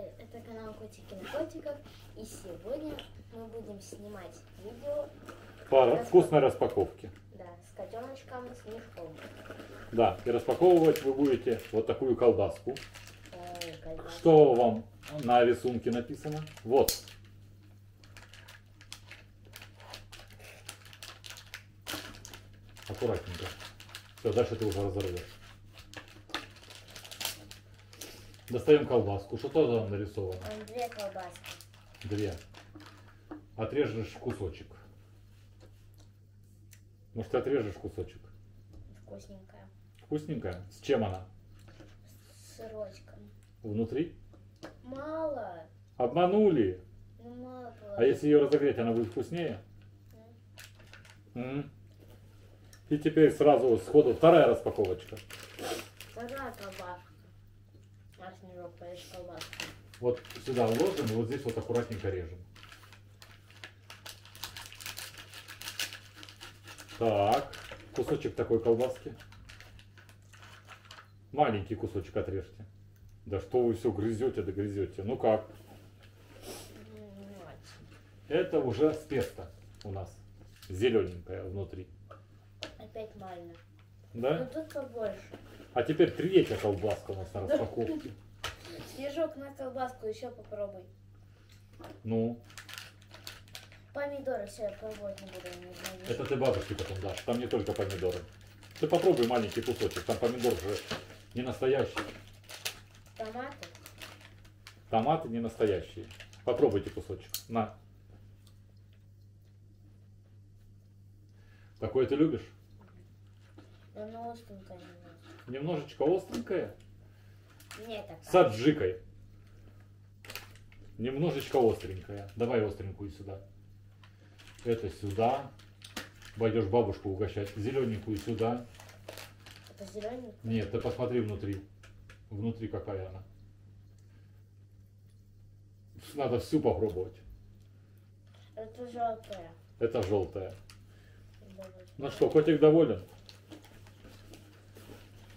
Э, Это канал Котики на Котиков. И сегодня мы будем снимать видео По вкусной распаковке. да, с котеночком, с мешком. Да, и распаковывать вы будете вот такую колбаску. Ой, колбаска. Что вам на рисунке написано? Вот. Аккуратненько. Все, дальше ты уже разорвешь. Достаем колбаску. Что там нарисовано? Две колбаски. Две. Отрежешь кусочек. Может, ты отрежешь кусочек? Вкусненькая. Вкусненькая? С чем она? С сырочком. Внутри? Мало. Обманули. Ну мало было. А если ее разогреть, она будет вкуснее? М. И теперь сразу сходу вторая распаковочка. Вторая колбаска. Вот сюда ложим и вот здесь вот аккуратненько режем. Так, кусочек такой колбаски. Маленький кусочек отрежьте. Да что вы все грызете, да грызете. Ну как? Это уже с песто у нас. Зелененькая внутри. Опять мально. Да? Ну тут побольше. А теперь третья колбаска у нас на распаковке. Снежок на колбаску еще попробуй. Ну, Помидоры, все, я пробовать не буду. не знаю. это ты бабушке потом дашь. Там не только помидоры. Ты попробуй маленький кусочек. Там помидор же не настоящий. Томаты. Томаты не настоящие. Попробуйте кусочек. На. Такое ты любишь? Но оно остренькое. Немножечко остренькое. Не так. С аджикой. Немножечко остренькая. Давай остренькую сюда. Это сюда. Пойдешь бабушку угощать. Зелененькую сюда. Это зеленый. Нет, ты посмотри внутри. Внутри какая она. Надо всю попробовать. Это желтая. Это желтая. Ну что, котик доволен?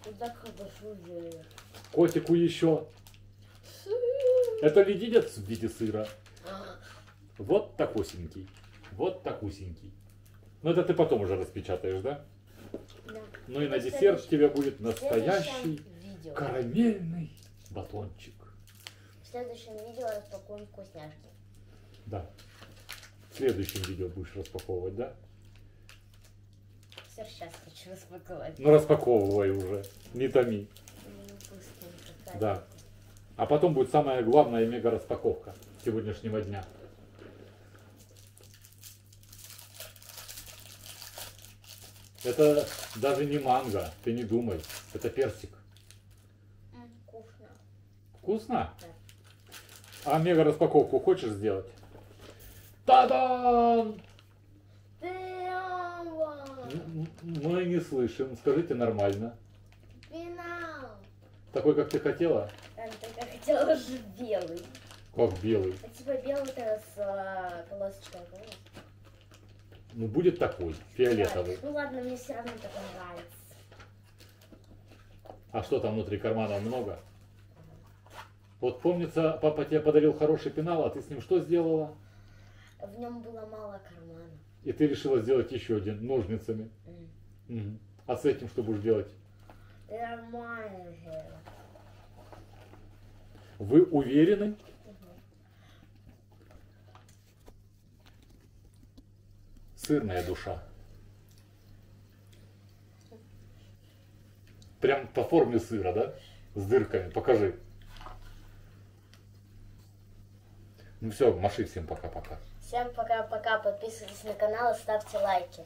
Куда хорошо делаю. Котику еще. Это леденец в виде сыра. Вот такусенький. Вот такусенький. Ну это ты потом уже распечатаешь, да? Да. Ну и на десерт следующем- тебе будет настоящий карамельный батончик. В следующем видео распакуем вкусняшки. Да. В следующем видео будешь распаковывать, да? Все, сейчас хочу распаковать. Ну распаковывай уже. Не томи. Да. А потом будет самая главная мега распаковка сегодняшнего дня. Это даже не манго, ты не думай. Это персик. Вкусно. Вкусно? Да. А мега распаковку хочешь сделать? Та-дам! Пиала. М- м- Мы не слышим. Скажите нормально. Пенал. Такой, как ты хотела? Я только хотела же белый. Как белый. А типа белый-то с а, полосочкой. Ну, будет такой, фиолетовый. Ну ладно, мне все равно так нравится. А что там внутри кармана много? Вот помнится, папа тебе подарил хороший пенал, а ты с ним что сделала? В нем было мало кармана. И ты решила сделать еще один ножницами. М. Мгм. А с этим что будешь делать? Нормально же. Вы уверены? Сырная душа. Прям по форме сыра, да? С дырками. Покажи. Ну все, маши всем пока-пока. Всем пока-пока. Подписывайтесь на канал и ставьте лайки.